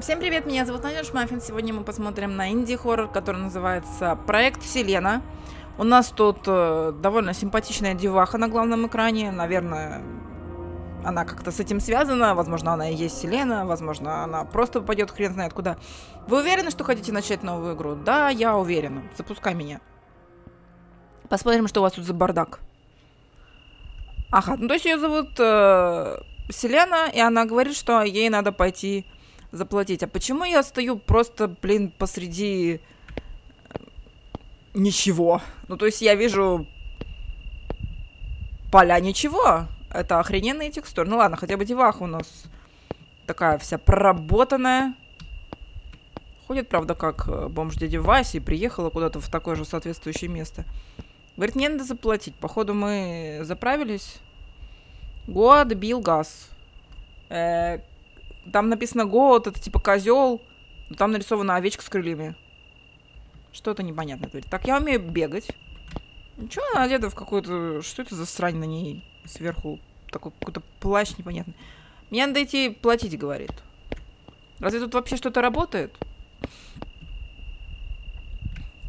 Всем привет, меня зовут Надя Шмафин. Сегодня мы посмотрим на инди-хоррор, который называется «Проект Вселена». У нас тут э, довольно симпатичная деваха на главном экране. Наверное, она как-то с этим связана. Возможно, она и есть Вселена. Возможно, она просто попадет хрен знает куда. Вы уверены, что хотите начать новую игру? Да, я уверена. Запускай меня. Посмотрим, что у вас тут за бардак. Ага, ну то есть ее зовут э, Селена, и она говорит, что ей надо пойти заплатить. А почему я стою просто, блин, посреди э, ничего? Ну, то есть я вижу поля ничего. Это охрененные текстуры. Ну ладно, хотя бы деваха у нас такая вся проработанная. Ходит, правда, как э, бомж дядя Вася и приехала куда-то в такое же соответствующее место. Говорит, мне надо заплатить. Походу, мы заправились. Год бил газ. Э, там написано год, это типа козел. Но там нарисована овечка с крыльями. Что-то непонятно. Так, я умею бегать. Ничего, она одета в какую-то... Что это за срань на ней сверху? Такой какой-то плащ непонятный. Мне надо идти платить, говорит. Разве тут вообще что-то работает?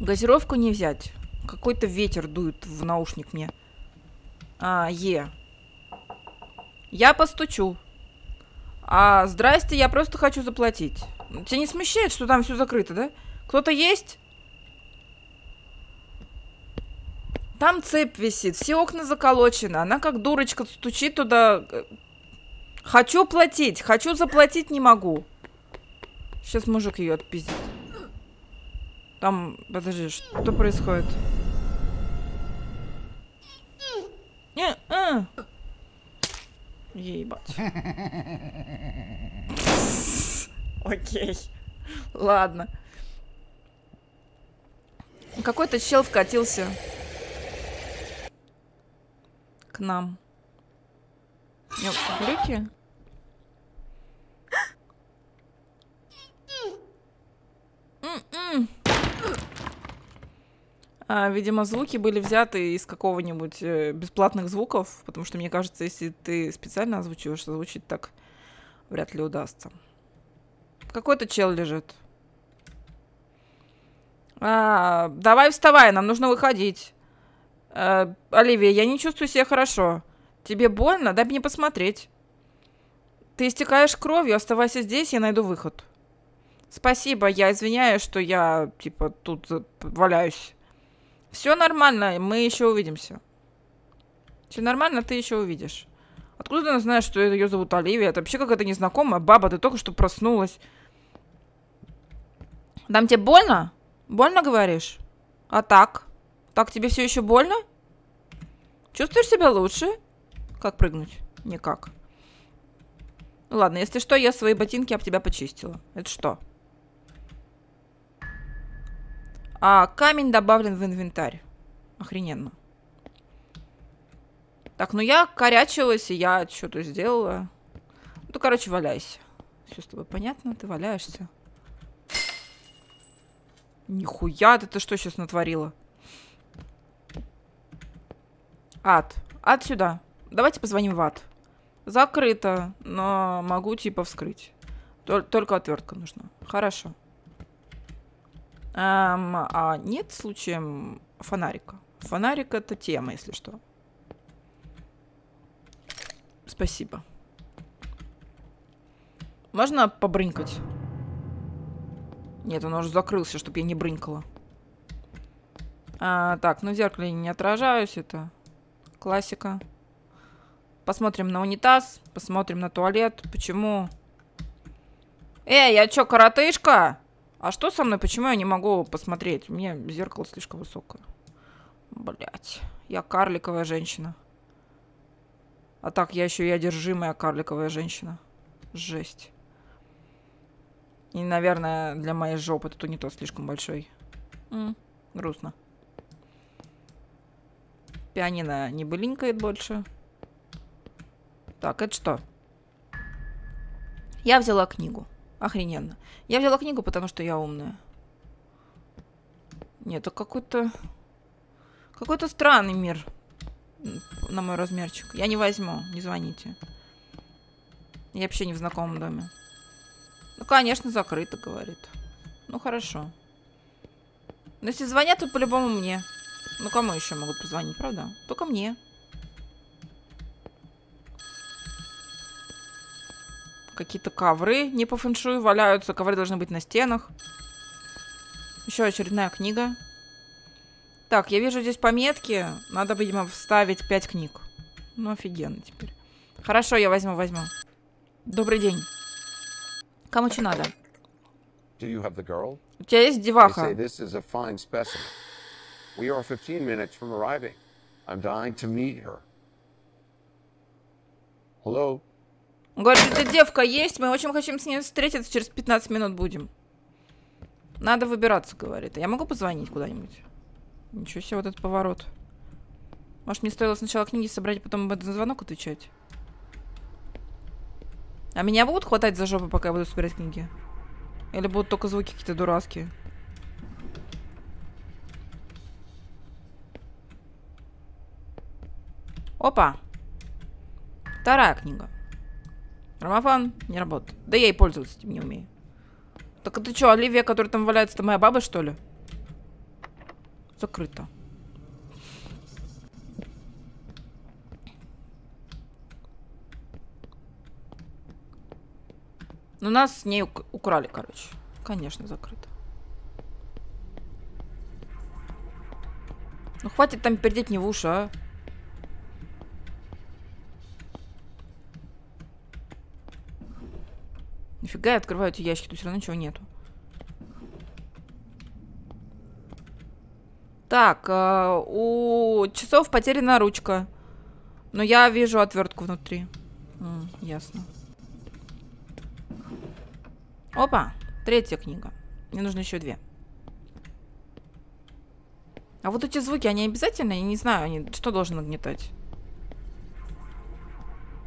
Газировку не взять. Какой-то ветер дует в наушник мне. А, Е. Я постучу. А, здрасте, я просто хочу заплатить. Тебя не смущает, что там все закрыто, да? Кто-то есть? Там цепь висит, все окна заколочены. Она как дурочка стучит туда. Хочу платить, хочу заплатить, не могу. Сейчас мужик ее отпиздит. Там, подожди, что происходит? Не, а. Ебать. Окей. Ладно. Какой-то чел вкатился к нам. Глюки? А, видимо, звуки были взяты из какого-нибудь э, бесплатных звуков, потому что мне кажется, если ты специально озвучиваешь, звучит так вряд ли удастся. Какой-то чел лежит. А, давай вставай, нам нужно выходить. А, Оливия, я не чувствую себя хорошо. Тебе больно? Дай мне посмотреть. Ты истекаешь кровью, оставайся здесь, я найду выход. Спасибо, я извиняюсь, что я, типа, тут валяюсь. Все нормально, мы еще увидимся. Все нормально, ты еще увидишь. Откуда ты знаешь, что ее зовут Оливия? Это вообще какая-то незнакомая баба, ты только что проснулась. Там тебе больно? Больно, говоришь? А так? Так тебе все еще больно? Чувствуешь себя лучше? Как прыгнуть? Никак. Ладно, если что, я свои ботинки об тебя почистила. Это что? А камень добавлен в инвентарь. Охрененно. Так, ну я корячилась, и я что-то сделала. Ну, короче, валяйся. Все с тобой понятно? Ты валяешься. Нихуя, ты, ты что сейчас натворила? Ад. Ад сюда. Давайте позвоним в ад. Закрыто, но могу типа вскрыть. Только отвертка нужна. Хорошо. Эм, а нет случаем фонарика? Фонарик это тема, если что. Спасибо. Можно побрынкать? Нет, он уже закрылся, чтобы я не брынкала. А, так, ну в зеркале не отражаюсь, это классика. Посмотрим на унитаз, посмотрим на туалет. Почему? Эй, я чё, коротышка? А что со мной? Почему я не могу посмотреть? У меня зеркало слишком высокое. Блять, я карликовая женщина. А так, я еще и одержимая карликовая женщина. Жесть. И, наверное, для моей жопы тут то слишком большой. -м, грустно. Пианино не былинкает больше. Так, это что? Я взяла книгу. Охрененно. Я взяла книгу, потому что я умная. Нет, это какой-то... Какой-то странный мир на мой размерчик. Я не возьму, не звоните. Я вообще не в знакомом доме. Ну, конечно, закрыто, говорит. Ну, хорошо. Но если звонят, то по-любому мне. Ну, кому еще могут позвонить, правда? Только мне. Какие-то ковры не по фэншую валяются. Ковры должны быть на стенах. Еще очередная книга. Так, я вижу здесь пометки. Надо, видимо, вставить 5 книг. Ну, офигенно теперь. Хорошо, я возьму, возьму. Добрый день. Кому что надо? У тебя есть деваха? We are 15 minutes from arriving. I'm dying to meet her. Hello? Говорит, эта девка есть, мы очень хотим с ней встретиться, через 15 минут будем. Надо выбираться, говорит. Я могу позвонить куда-нибудь? Ничего себе, вот этот поворот. Может, мне стоило сначала книги собрать, потом об этот звонок отвечать? А меня будут хватать за жопу, пока я буду собирать книги? Или будут только звуки какие-то дурацкие? Опа! Вторая книга. Граммофон не работает. Да я и пользоваться этим не умею. Так это что, Оливия, которая там валяется, это моя баба, что ли? Закрыто. Ну, нас с ней ук- украли, короче. Конечно, закрыто. Ну, хватит там пердеть мне в уши, а. Нифига я открываю эти ящики, тут все равно ничего нету. Так, э, у часов потеряна ручка. Но я вижу отвертку внутри. М, ясно. Опа, третья книга. Мне нужно еще две. А вот эти звуки, они обязательно? Я не знаю, они что должны нагнетать?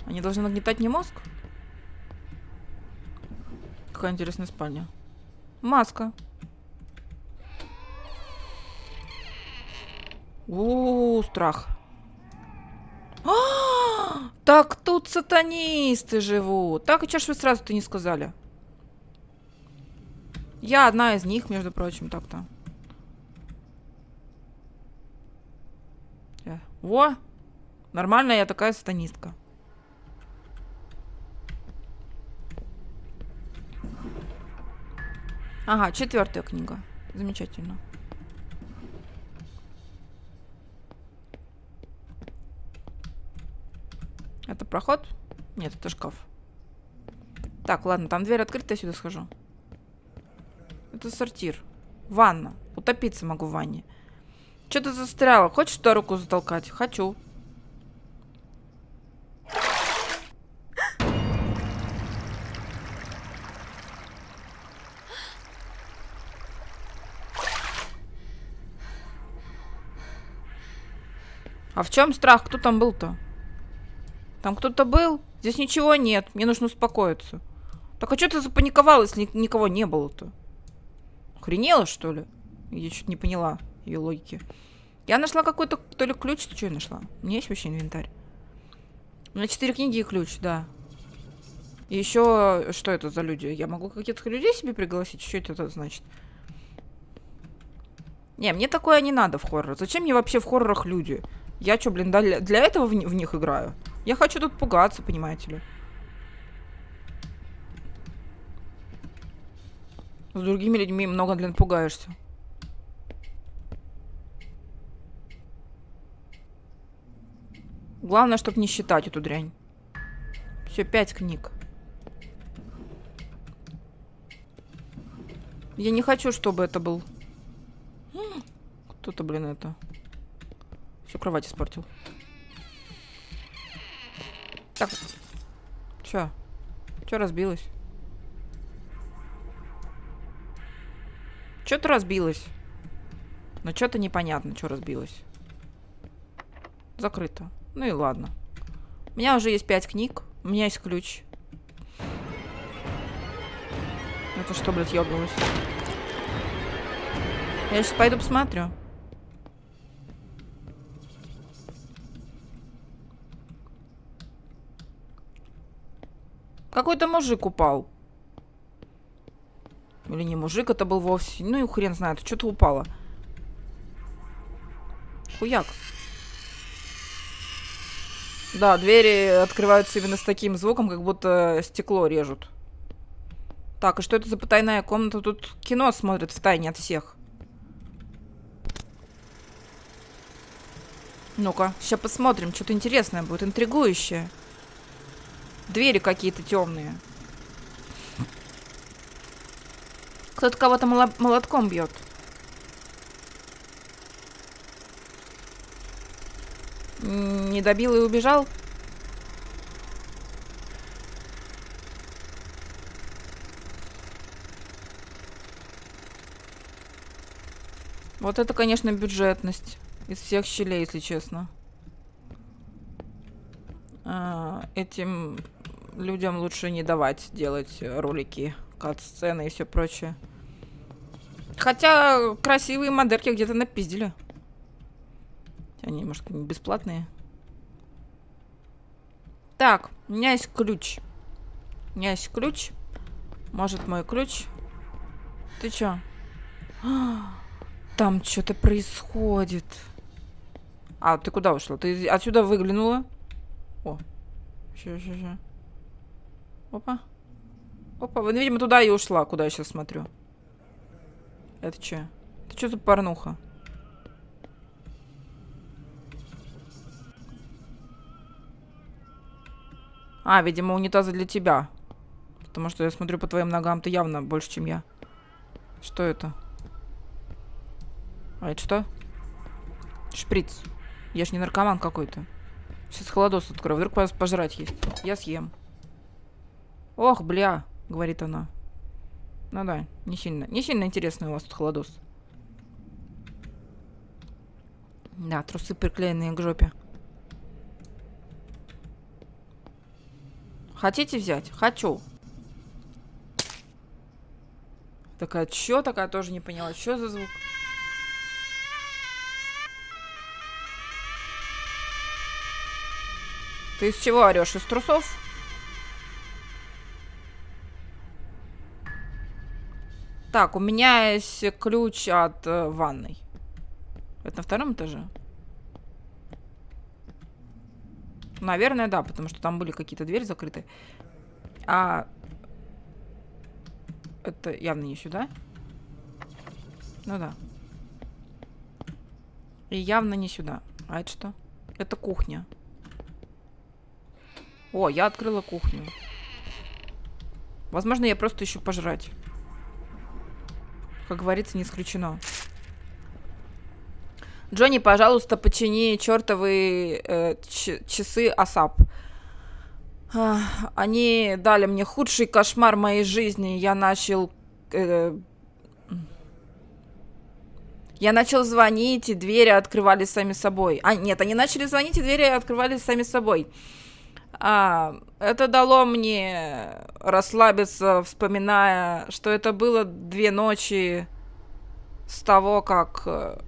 Они должны нагнетать не мозг? Какая интересная спальня. Маска. У, страх. А, Так тут сатанисты живут. Так, и чё ж вы сразу-то не сказали? Я одна из них, между прочим, так-то. Э, Во! Нормально, я такая сатанистка. Ага, четвертая книга. Замечательно. Это проход? Нет, это шкаф. Так, ладно, там дверь открыта, я сюда схожу. Это сортир. Ванна. Утопиться могу в ванне. Что ты застряла? Хочешь туда руку затолкать? Хочу. А в чем страх? Кто там был-то? Там кто-то был? Здесь ничего нет. Мне нужно успокоиться. Так а что ты запаниковала, если ни- никого не было-то? Охренела, что ли? Я чуть не поняла ее логики. Я нашла какой-то то ли ключ, то что я нашла? У меня есть вообще инвентарь. У меня четыре книги и ключ, да. И еще, что это за люди? Я могу каких-то людей себе пригласить? Что это значит? Не, мне такое не надо в хоррор. Зачем мне вообще в хоррорах люди? Я что, блин, для, для этого в, в них играю? Я хочу тут пугаться, понимаете ли. С другими людьми много, блин, пугаешься. Главное, чтобы не считать эту дрянь. Все, пять книг. Я не хочу, чтобы это был... Кто-то, блин, это... Всю кровать испортил. Так. Чё? Чё разбилось? Чё-то разбилось. Но что-то непонятно, что разбилось. Закрыто. Ну и ладно. У меня уже есть пять книг. У меня есть ключ. Это что, блядь, ёбнулось? Я сейчас пойду посмотрю. Какой-то мужик упал. Или не мужик это был вовсе. Ну и хрен знает, что-то упало. Хуяк. Да, двери открываются именно с таким звуком, как будто стекло режут. Так, и что это за потайная комната? Тут кино смотрят в тайне от всех. Ну-ка, сейчас посмотрим. Что-то интересное будет, интригующее. Двери какие-то темные. Кто-то кого-то молотком бьет. Не добил и убежал? Вот это, конечно, бюджетность. Из всех щелей, если честно. А, этим людям лучше не давать делать ролики, кат-сцены и все прочее. Хотя красивые модельки где-то напиздили. Они, может, не бесплатные. Так, у меня есть ключ. У меня есть ключ. Может, мой ключ. Ты чё? Там что-то происходит. А, ты куда ушла? Ты отсюда выглянула? О. Ща, ща, ща. Опа. Опа, вы, видимо, туда и ушла, куда я сейчас смотрю. Это что? Это что за порнуха? А, видимо, унитазы для тебя. Потому что я смотрю по твоим ногам, ты явно больше, чем я. Что это? А это что? Шприц. Я ж не наркоман какой-то. Сейчас холодос открою. Вдруг пожрать есть. Я съем. Ох, бля, говорит она. Ну да, не сильно. Не сильно интересный у вас тут холодос. Да, трусы приклеенные к жопе. Хотите взять? Хочу. Такая, чё такая, тоже не поняла. Что за звук? Ты из чего орешь? Из трусов? Так, у меня есть ключ от э, ванной. Это на втором этаже? Наверное, да, потому что там были какие-то двери закрыты. А... Это явно не сюда. Ну да. И явно не сюда. А это что? Это кухня. О, я открыла кухню. Возможно, я просто ищу пожрать. Как говорится, не исключено. Джонни, пожалуйста, почини чертовы э, часы АСАП. Э, они дали мне худший кошмар моей жизни. Я начал... Э, я начал звонить, и двери открывались сами собой. А, нет, они начали звонить, и двери открывались сами собой. А, это дало мне расслабиться, вспоминая, что это было две ночи с того, как э,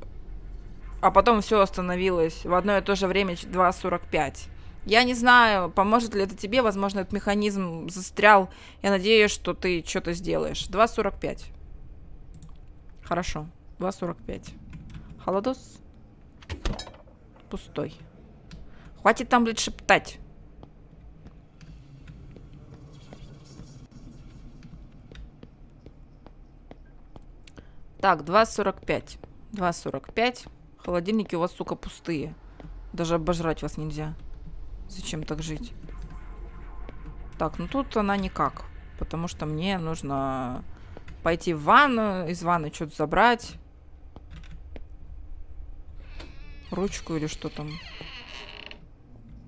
а потом все остановилось в одно и то же время 2.45. Я не знаю, поможет ли это тебе, возможно, этот механизм застрял. Я надеюсь, что ты что-то сделаешь. 2.45. Хорошо, 2.45. Холодос? Пустой. Хватит там, блядь, шептать. Так, 2.45. 2.45. Холодильники у вас, сука, пустые. Даже обожрать вас нельзя. Зачем так жить? Так, ну тут она никак. Потому что мне нужно пойти в ванну, из ванны что-то забрать. Ручку или что там.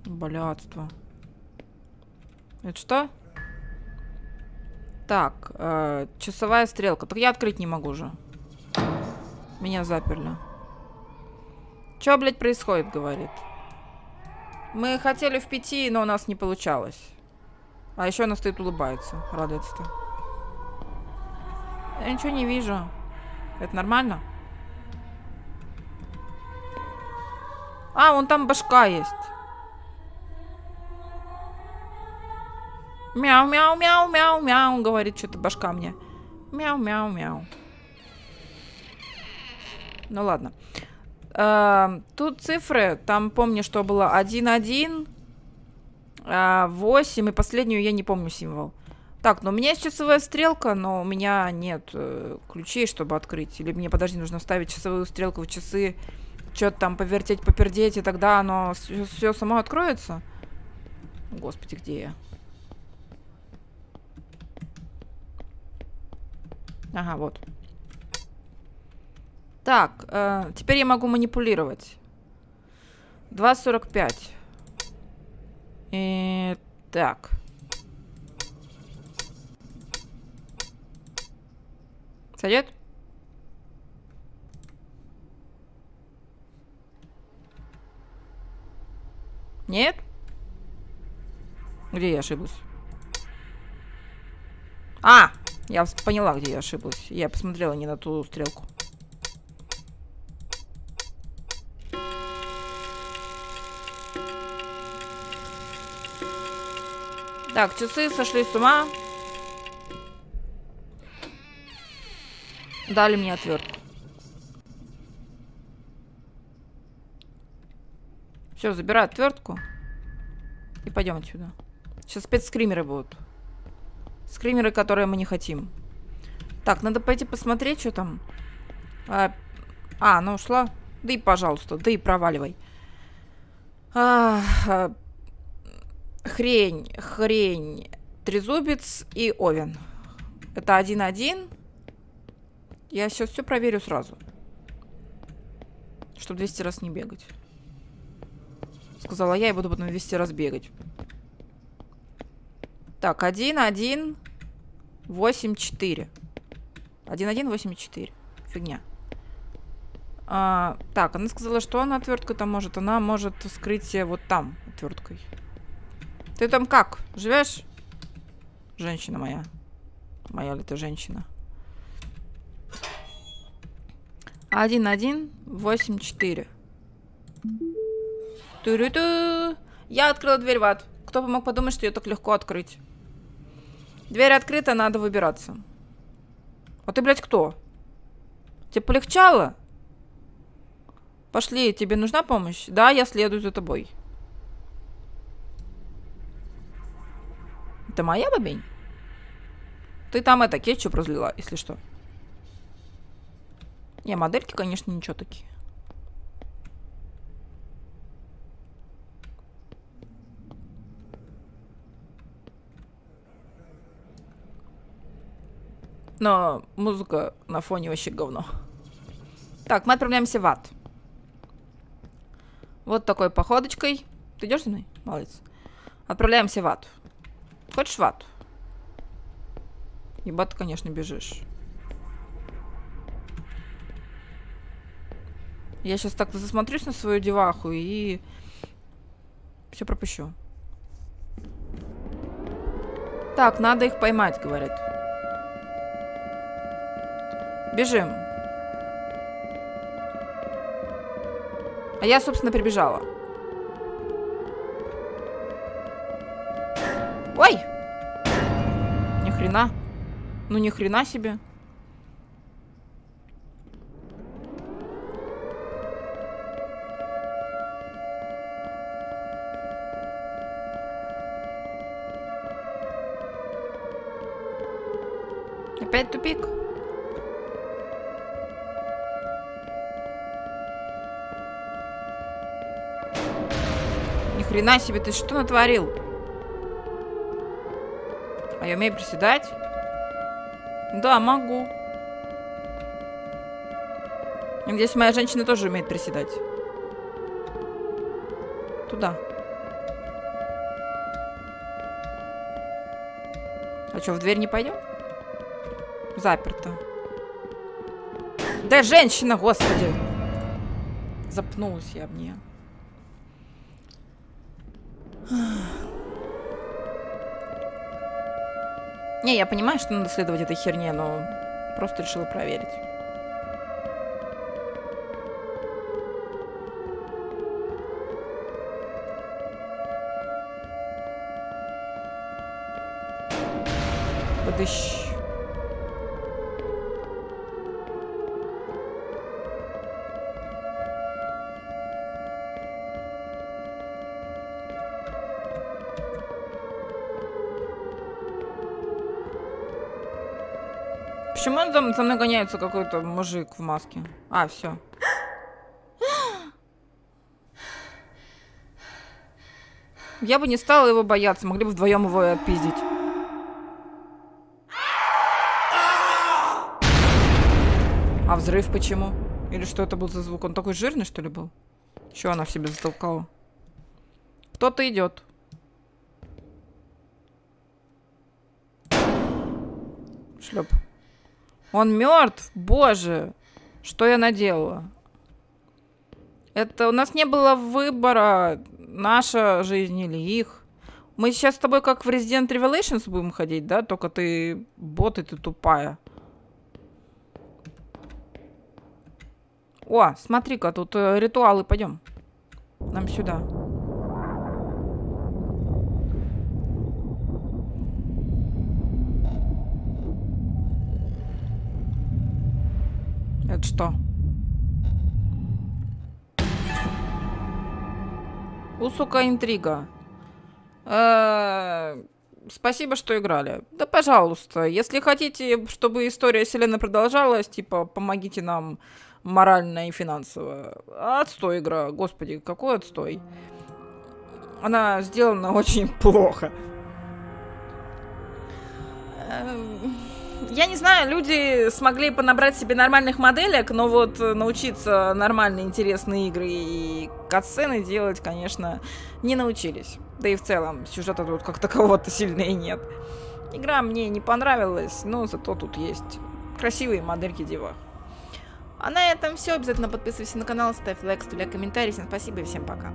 Блядство. Это что? Так, э, часовая стрелка. Так я открыть не могу же. Меня заперли. Что, блядь, происходит, говорит. Мы хотели в пяти, но у нас не получалось. А еще она стоит, улыбается, радуется. Я ничего не вижу. Это нормально? А, вон там башка есть. Мяу-мяу-мяу-мяу-мяу, говорит что-то башка мне. Мяу-мяу-мяу. Ну ладно. Э, тут цифры, там помню, что было 1-1, 8, и последнюю я не помню символ. Так, ну у меня есть часовая стрелка, но у меня нет э, ключей, чтобы открыть. Или мне, подожди, нужно вставить часовую стрелку в часы, что-то там повертеть, попердеть, и тогда оно все само откроется? Господи, где я? Ага, вот. Так, э, теперь я могу манипулировать. 2.45. И... Так. Сойдет? Нет? Где я ошиблась? А! Я поняла, где я ошиблась. Я посмотрела не на ту стрелку. Так, часы сошли с ума. Дали мне отвертку. Все, забираю отвертку. И пойдем отсюда. Сейчас спецскримеры будут. Скримеры, которые мы не хотим. Так, надо пойти посмотреть, что там. А, а она ушла. Да и пожалуйста, да и проваливай. А, а, хрень, хрень, трезубец и овен. Это один-один. Я сейчас все проверю сразу. Чтобы 200 раз не бегать. Сказала я, и буду потом 200 раз бегать. Так, 1, 1, 8, 4. 1, 1, 8, 4. Фигня. А, так, она сказала, что она отверткой-то может. Она может скрыть вот там отверткой. Ты там как? Живешь? Женщина моя. Моя ли ты женщина? 1, 1, 8, 4. Ту-ру-ту. Я открыла дверь в ад. Кто бы мог подумать, что ее так легко открыть? Дверь открыта, надо выбираться. А ты, блядь, кто? Тебе полегчало? Пошли, тебе нужна помощь? Да, я следую за тобой. Это моя бабень? Ты там это, кетчуп разлила, если что. Не, модельки, конечно, ничего такие. Но музыка на фоне вообще говно. Так, мы отправляемся в ад. Вот такой походочкой. Ты идешь за мной? Молодец. Отправляемся в ад. Хочешь в ад? Ты, конечно, бежишь. Я сейчас так засмотрюсь на свою деваху и все пропущу. Так, надо их поймать, говорит. Бежим. А я, собственно, прибежала. Ой! Ни хрена. Ну, ни хрена себе. Опять тупик. Ни хрена себе, ты что натворил? Я умею приседать? Да, могу. Надеюсь, моя женщина тоже умеет приседать. Туда. А что, в дверь не пойдем? Заперто. Да женщина, господи! Запнулась я об нее. Не, я понимаю, что надо следовать этой херне, но просто решила проверить. Почему он за мной гоняется какой-то мужик в маске? А, все. Я бы не стала его бояться, могли бы вдвоем его и отпиздить. А взрыв почему? Или что это был за звук? Он такой жирный, что ли, был? Чего она в себе затолкала? Кто-то идет. Шлеп. Он мертв? Боже! Что я наделала? Это у нас не было выбора, наша жизнь или их. Мы сейчас с тобой как в Resident Revelations будем ходить, да? Только ты бот и ты тупая. О, смотри-ка, тут э, ритуалы, пойдем. Нам сюда. Это что? У, сука, интрига. Э, Спасибо, что играли. Да, пожалуйста. Если хотите, чтобы история вселенной продолжалась, типа, помогите нам морально и финансово. Отстой игра. Господи, какой отстой. Она сделана очень плохо. Эм, Я не знаю, люди смогли понабрать себе нормальных моделек, но вот научиться нормальные интересные игры и катсцены делать, конечно, не научились. Да и в целом, сюжета тут как такового-то сильно и нет. Игра мне не понравилась, но зато тут есть красивые модельки девах. А на этом все. Обязательно подписывайся на канал, ставь лайк, оставляй комментарий. Всем спасибо и всем пока.